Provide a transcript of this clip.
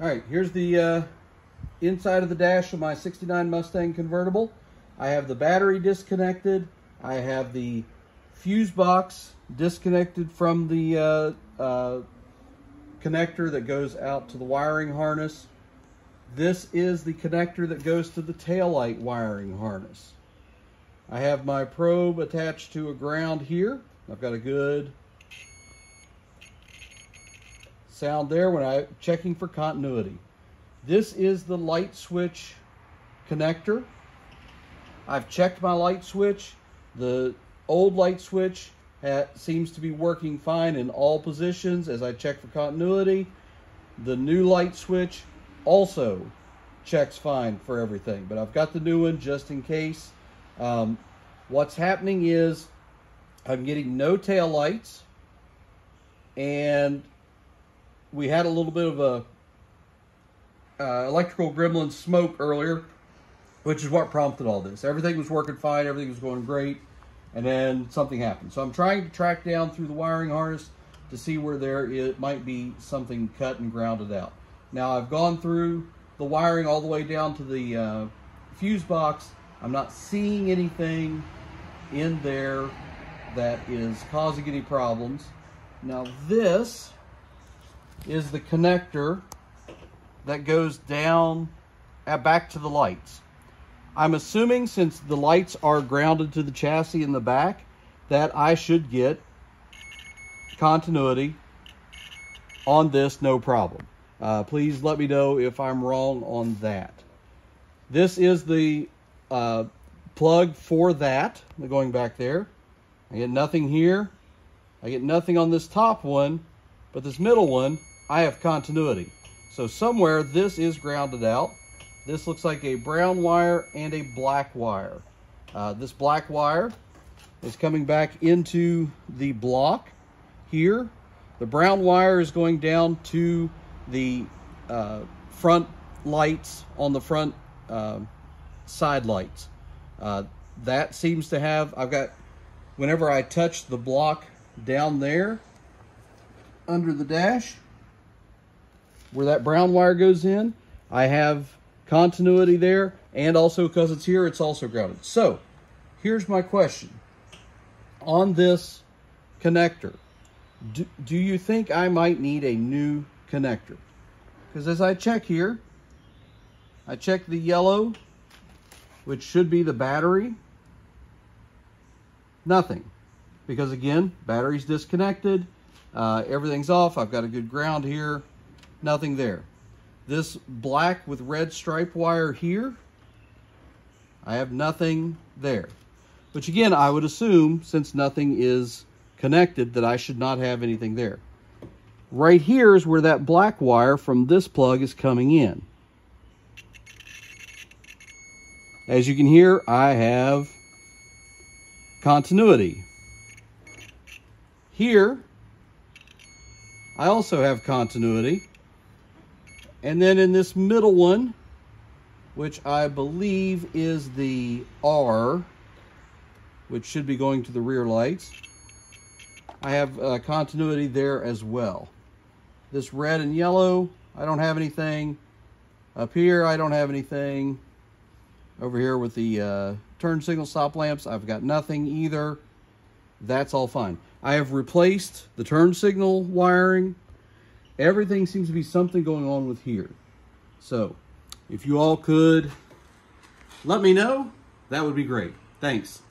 All right, here's the uh, inside of the dash of my 69 Mustang convertible. I have the battery disconnected. I have the fuse box disconnected from the uh, uh, connector that goes out to the wiring harness. This is the connector that goes to the taillight wiring harness. I have my probe attached to a ground here. I've got a good sound there when I'm checking for continuity. This is the light switch connector. I've checked my light switch. The old light switch seems to be working fine in all positions as I check for continuity. The new light switch also checks fine for everything, but I've got the new one just in case. Um, what's happening is I'm getting no tail lights and we had a little bit of a uh, electrical gremlin smoke earlier, which is what prompted all this. Everything was working fine, everything was going great, and then something happened. So I'm trying to track down through the wiring harness to see where there it might be something cut and grounded out. Now I've gone through the wiring all the way down to the uh, fuse box. I'm not seeing anything in there that is causing any problems. Now this is the connector that goes down uh, back to the lights. I'm assuming since the lights are grounded to the chassis in the back that I should get continuity on this no problem. Uh, please let me know if I'm wrong on that. This is the uh, plug for that, going back there. I get nothing here. I get nothing on this top one, but this middle one, I have continuity. So somewhere this is grounded out. This looks like a brown wire and a black wire. Uh, this black wire is coming back into the block here. The brown wire is going down to the uh, front lights on the front uh, side lights. Uh, that seems to have, I've got, whenever I touch the block down there under the dash, where that brown wire goes in, I have continuity there, and also because it's here, it's also grounded. So, here's my question. On this connector, do, do you think I might need a new connector? Because as I check here, I check the yellow, which should be the battery. Nothing. Because again, battery's disconnected. Uh, everything's off. I've got a good ground here. Nothing there. This black with red stripe wire here, I have nothing there. Which again, I would assume, since nothing is connected, that I should not have anything there. Right here is where that black wire from this plug is coming in. As you can hear, I have continuity. Here, I also have continuity. And then in this middle one, which I believe is the R, which should be going to the rear lights, I have uh, continuity there as well. This red and yellow, I don't have anything. Up here, I don't have anything. Over here with the uh, turn signal stop lamps, I've got nothing either. That's all fine. I have replaced the turn signal wiring everything seems to be something going on with here. So if you all could let me know, that would be great. Thanks.